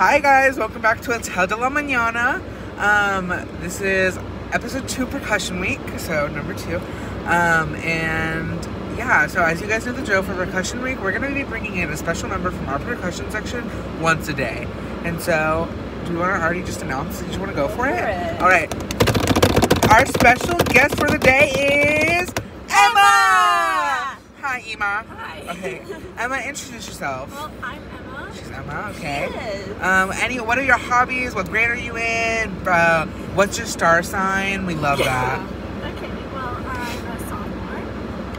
Hi guys, welcome back to Hotel de la Mañana. Um, this is episode two, percussion week, so number two. Um, and yeah, so as you guys know the drill for percussion week, we're gonna be bringing in a special member from our percussion section once a day. And so, do you want to already just announce? Did you want to go for it? it. All right. Our special guest for the day is Emma. Hi, Emma. Hi. Okay, Emma, introduce yourself. Well, I'm Emma. She's Emma. Okay. Yes. Um, any, what are your hobbies? What grade are you in? Uh, what's your star sign? We love that. Okay, well, I'm a sophomore.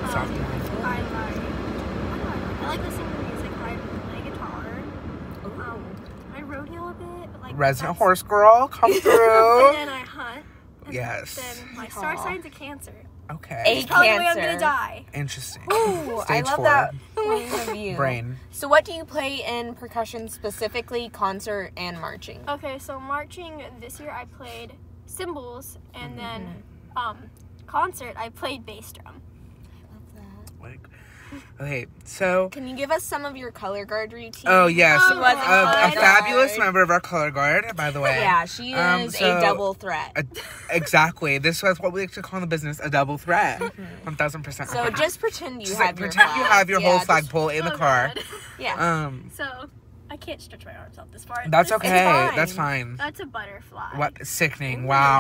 Um, Sophomore. I like, I, don't I like listening to music. I play guitar. Um, I rodeo a bit. But like Resident horse girl, come through. And then I hunt. And Yes. Then my star sign's a cancer. Okay. A It's probably the way I'm Cancer. gonna die. Interesting. Ooh, I Stage love four. that point of view. Brain. So, what do you play in percussion specifically, concert and marching? Okay, so marching this year I played cymbals, and then Mm-hmm. um, concert I played bass drum. I love Like, okay, so. Can you give us some of your color guard routine? Oh yes, Oh, a, a fabulous member of our color guard, by the way. Yeah, she is Um, so- a double threat. A- exactly. This was what we like to call in the business a double threat. One thousand percent. So just pretend you Just have like your pretend you flag. have your Yeah, whole flagpole in the Oh, car. God. Yeah. Um, So I can't stretch my arms out this far. that's This- okay. fine. That's fine. That's a butterfly. What sickening! Ooh. Wow.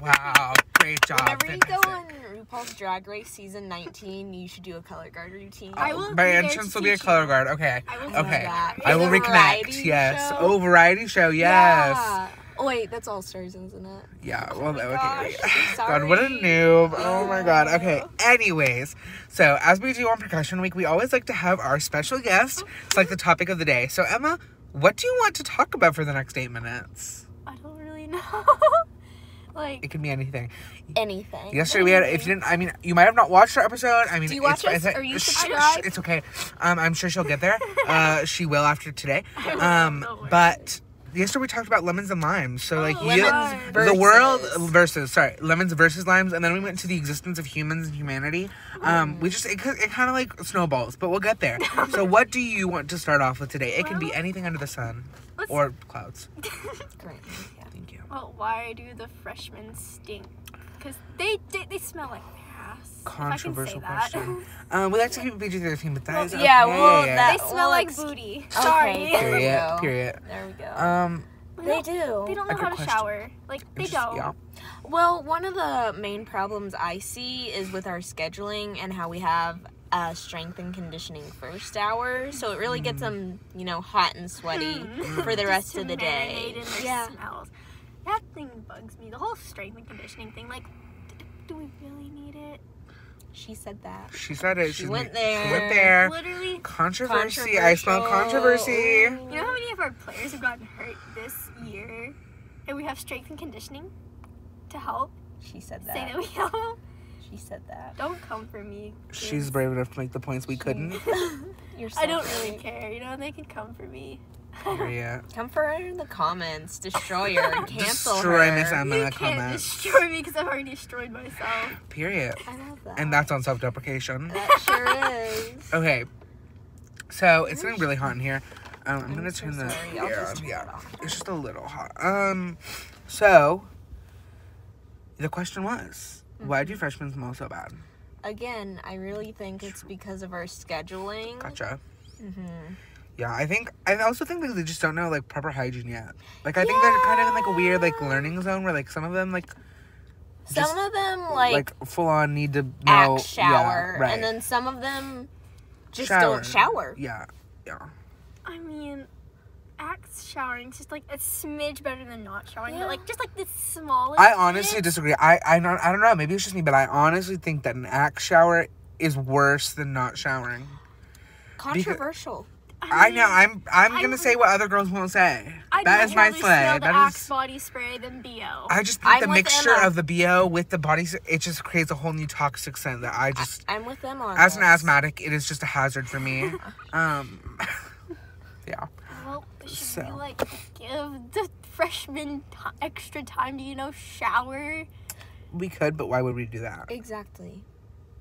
Use the figure eight. Wow. Great job. Whenever you go on RuPaul's Drag Race season 19, you should do a color guard routine. Oh, I will My entrance will be a color guard. Okay. I will love Okay. that. I will reconnect. Yes. show. Oh, variety show. Yes. Yeah. Oh wait, that's All Stars, isn't it? Yeah. Oh Well, my okay. gosh, God, what a sorry. noob. Oh my god. Oh. Okay. Anyways, so as we do on Percussion Week, we always like to have our special guest. It's like the topic of the day. So, Emma, what do you want to talk about for the next eight minutes? I don't really know. Like It can be anything. Anything. Yesterday we had, if you didn't, I mean, you might have not watched our episode. I mean, Do you watch it's, us? it's, Are you shh, subscribed? It's okay. Um, I'm sure she'll get there. Uh, she will after today. Um, but yesterday we talked about lemons and limes. So like, Oh, you, lemons the world versus sorry, lemons versus limes, and then we went to the existence of humans and humanity. Um, we just it, it kind of like snowballs, but we'll get there. so what do you want to start off with today? It can be anything under the sun or clouds. Great. Yeah. Thank you. well, why do the freshmen stink? Because they, they they smell like ass. Controversial if I can say question. that. Um, we like to keep it PG-13, but that Well, is yeah, okay. well, they smell well, like ex- booty. Okay, Sorry. there we Period. go. Period. There we go. Um, They they don't- They don't know how to question. shower. Like they Interest- don't. yeah. Well, one of the main problems I see is with our scheduling and how we have a strength and conditioning first hour. So it really Mm. gets them, you know, hot and sweaty Hmm. for the rest to of the day. in their Yeah. smells. That thing bugs me. The whole strength and conditioning thing. Like, d- do we really need it? She said that. she said it. She She's went there. She went there. there. Literally. Controversy. I smell controversy. You know how many of our players have gotten hurt this year, and we have strength and conditioning to help. She said that. Say that that. we help. She said that. Don't come for me. She's brave enough to make the points we couldn't. You're so I don't really care. You know, they can come for me. Come for her in the comments. Destroy her. Cancel Destroy her. Miss Emma in the comments. destroy me because I've already destroyed myself. Period. I love that. And that's on self-deprecation. that sure is. Okay. So it's getting really hot in here. Um, I'm, I'm gonna so turn the sorry. Air on. Yeah, it off. it's just a little hot. Um, so the question was, why Mm-hmm. do freshmen smell so bad? Again, I really think it's because of our scheduling. Gotcha. hmm Yeah, I think I also think that they just don't know like proper hygiene yet. Like I think they're kind of in like a weird like learning zone where like some of them like Some Just, of them like, like, full on need to know axe shower, yeah, right. and then some of them just Shower. don't shower. yeah, yeah. I mean, axe showering is just like a smidge better than not showering, Yeah. but like just like the smallest. I honestly bit. disagree. I I don't I don't know. Maybe it's just me, but I honestly think that an axe shower is worse than not showering. Controversial. I mean, know. I'm I'm I gonna say what other girls won't say. I'd that is my slay. That Axe is. body spray than bo. I just think I'm the mixture Emma. of the bo with the body, it just creates a whole new toxic scent that I just, I'm with them on as an asthmatic, it is just a hazard for me. um, yeah. well, should So. we like give the freshmen extra time to you know shower? We could, but why would we do that? Exactly.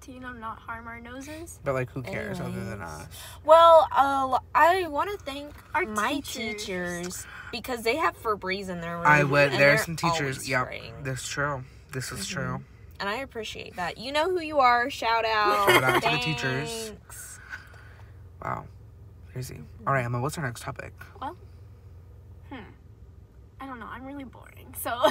To you know not harm our noses. But like, who cares other than us? Well, uh, I want to thank Our my teachers. teachers because they have Febreze in their room. I would. and There's they're some teachers. always Yeah, spraying. that's true. This is true. and I appreciate that. You know who you are. Shout out. Shout out to the teachers. Wow, crazy. All right, Emma. What's our next topic? Well, hmm. I don't know. I'm really boring. So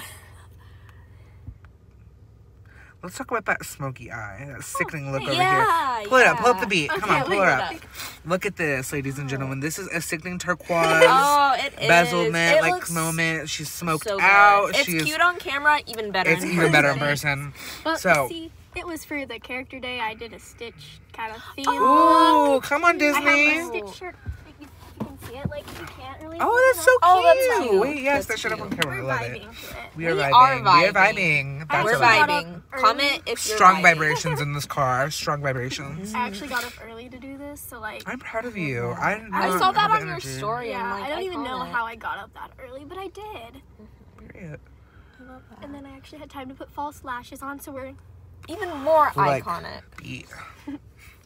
Let's talk about that smoky eye, that oh, sickening look over here. Yeah. Pull it up. Pull up the beat. Come Okay, on, pull wait, her hold up. Look at this, ladies and gentlemen. This is a sickening turquoise Oh, it is. bezelment It like looks moment. She's smoked so out. It's She's cute on camera, even better. it's in even better in person. person. Well, So- see, it was for the character day. I did a Stitch kind of theme. Ooh, come on, I Disney. have a Stitch shirt. Like, you, you can see it. Like you can't really. Oh, see that's so cute. Oh, that's cute. Wait, yes, That's that should have on cute. camera. We're I love it. vibing. We are We vibing. are We are vibing. vibing. That's We're a Got vibe. up vibing. Comment if you're Strong vibing. vibrations in this car. Strong vibrations. I actually got up early to do this, so like. I'm proud of you. I, I saw that have the on your story. yeah, I'm like, I don't even know iconic. how I got up that early, but I did. Period. I love that. And then I actually had time to put false lashes on, so we're Even more Like- iconic. Beat.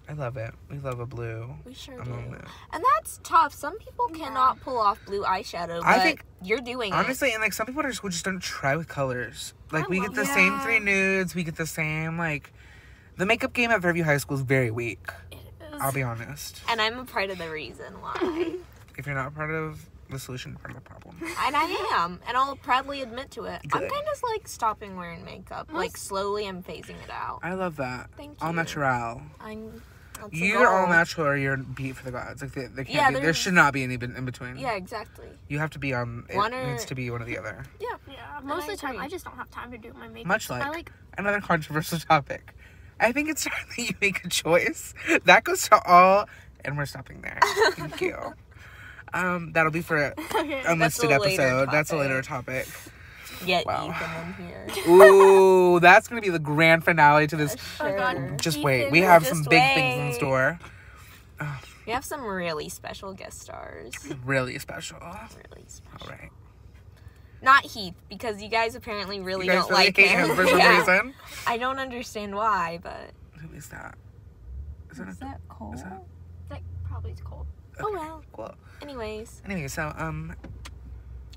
I love it. We love a blue. We sure a do. moment. And that's tough. Some people cannot pull off blue eyeshadow, but I think- you're doing it. Honestly, and like some people are just, just don't try with colors. Like I we get the that. same three nudes. We get the same like. The makeup game at Fairview High School is very weak. it is. I'll be honest. And I'm a part of the reason why. If you're not part of the solution, part of the problem. and I am. And I'll proudly admit to it. I'm kind of like stopping wearing makeup. Like slowly I'm phasing it out. I love that. Thank you. All you. natural. I'm that's You're all natural or you're beat for the gods. Like they, they can't Yeah, be, there should not be any in in between. Yeah, exactly. You have to be on. It One or- needs to be one or the other. Yeah. Yeah, most I of the time. I just don't have time to do my makeup. Much I like- like Another controversial topic. I think it's time that you make a choice. That goes to all, and we're stopping there. Thank you. Um, that'll be for okay. unlisted a later episode. That's a later topic. Get Wow. Ethan in here. Ooh, that's gonna be the grand finale to this. Oh, Sure. Just Ethan, wait, we have some big things in wait. store. We have some really special guest stars. Really special. Really special. All right. Not Heath, because you guys apparently really You guys don't really like hate him. him for some Yeah. reason. I don't understand why, but Who is that? Is that a that Cole? is that- that probably is Cole. Oh well. Cool. Anyways, Anyway, so um,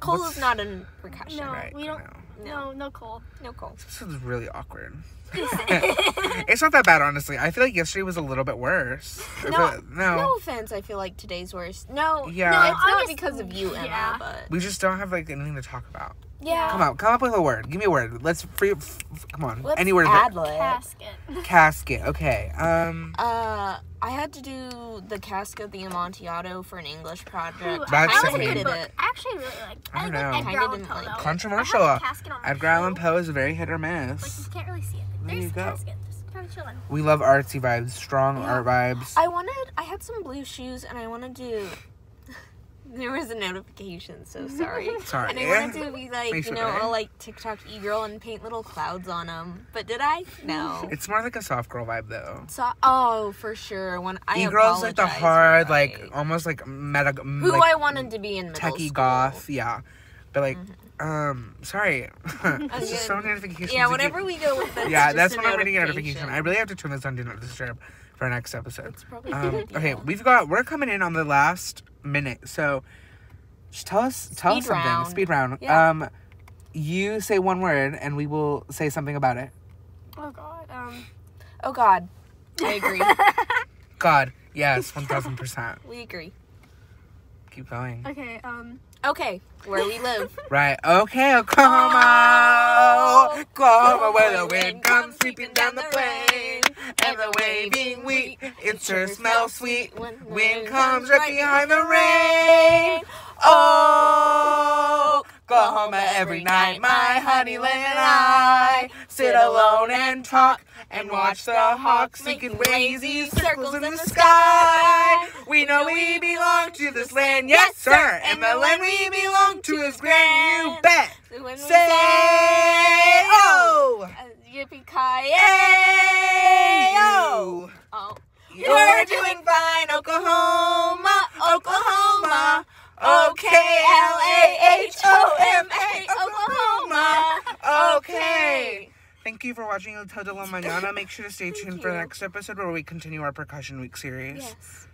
Cole What's- is not in percussion. No, right. we don't- no. No, no Cole. No Cole. This is really awkward. It's not that bad, honestly. I feel like yesterday was a little bit worse. No, feel- no. No offense, I feel like today's worse. No, Yeah. no, No, it's I'm not because of you, Emma, yeah. but We just don't have like anything to talk about. yeah. Come on, come up with a word. Give me a word. Let's free. F- f- come on, Let's any word. ad lib. Casket. Casket. Okay. Um. Uh, I had to do the Casket, of the Amontillado for an English project. Ooh, That's I so like weird. the hated it. I actually really like. I I, don't know. Edgar Allan Poe. like though. it. Controversial. I have a casket Edgar Allan. Poe is very hit or Like miss. you can't really see it. There There's you go. casket. Just kind of chilling. We love artsy vibes, strong Yeah. art vibes. I wanted, I had some blue shoes, and I wanted to. there was a notification, so sorry. Sorry. And I wanted to be like, Makes you know, right. all like TikTok e girl and paint little clouds on them. But did I? No. It's more like a soft girl vibe though. So, oh, for sure. When I E girl's like the hard, like almost like meta. who like, I wanted to be in middle techie school. goth, yeah. But like, um, sorry, this is good. so notifications. Yeah, again. whenever we go with this, yeah, that's when I'm reading a notification. notification. I really have to turn this on Do Not Disturb for our next episode. It's probably Um, okay, we've got we're coming in on the last minute, so just tell us tell us Speed something. round. Speed round. Yeah. Um, you say one word and we will say something about it. Oh god. Um. Oh God, I agree. God, yes, one thousand percent. we agree. Keep going. Okay. Um. Okay, where we live. Right. Okay, Oklahoma, Oklahoma, where the wind comes sweeping down the plain, and the waving wheat, it sure smells sweet. When Wind comes right behind the rain. Oh, Oklahoma, every night my honey lay and I sit alone and talk and watch the hawks making crazy circles in the sky. We know we belong to this land, yes sir, and the land we belong to is grand. You bet. So when we Say oh, uh, yippee ki oh, oh. oh, You're doing fine, Oklahoma, Oklahoma. O K L A H O M A, Oklahoma. Okay. Thank you for watching Hotel de la Mañana. Make sure to stay tuned for the next episode where we continue our percussion week series. Yes.